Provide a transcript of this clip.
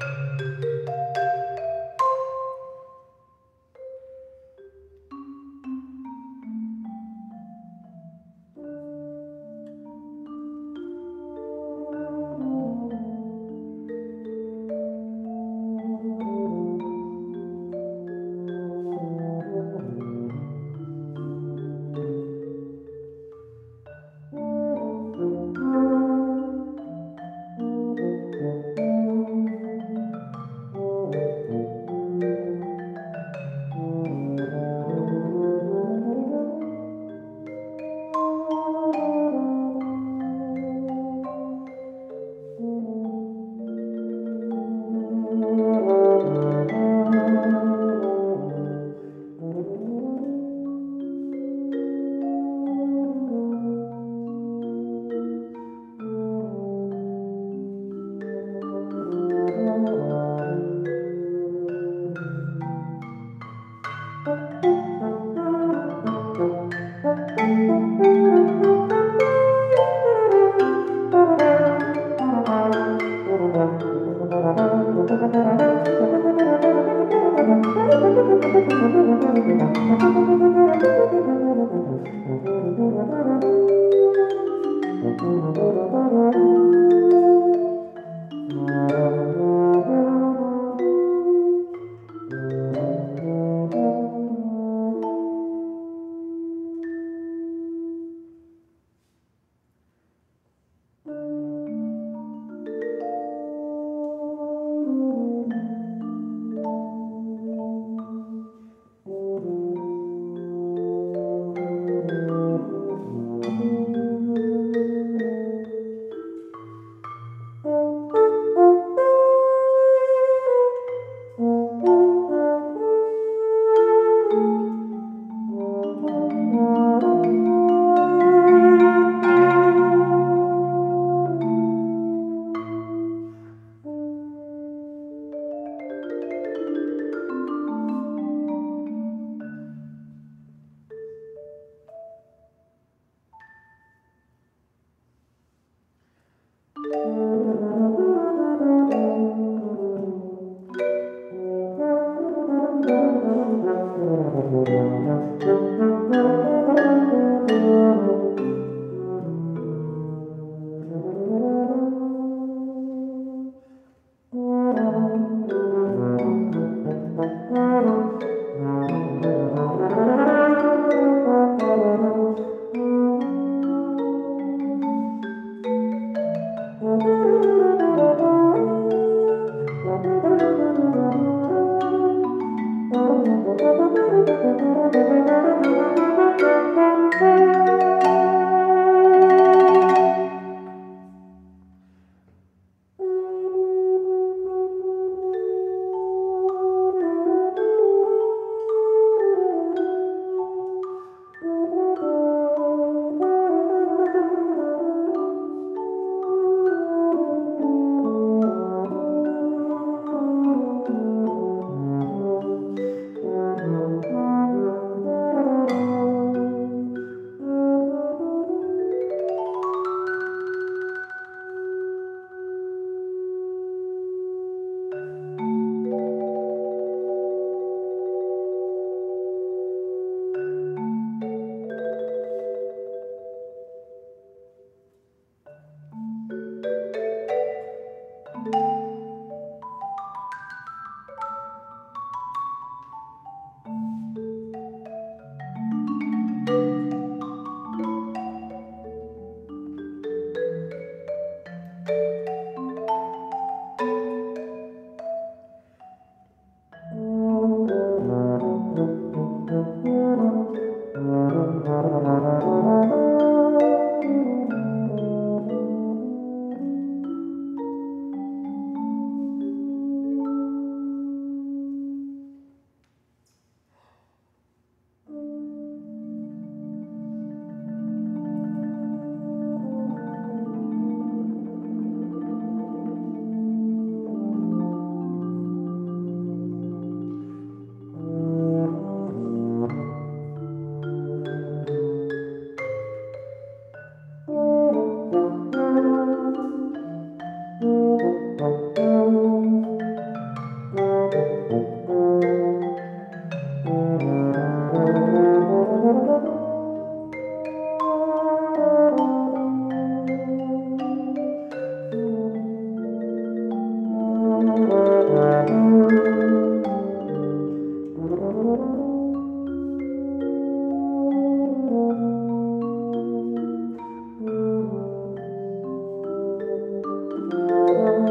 Bye.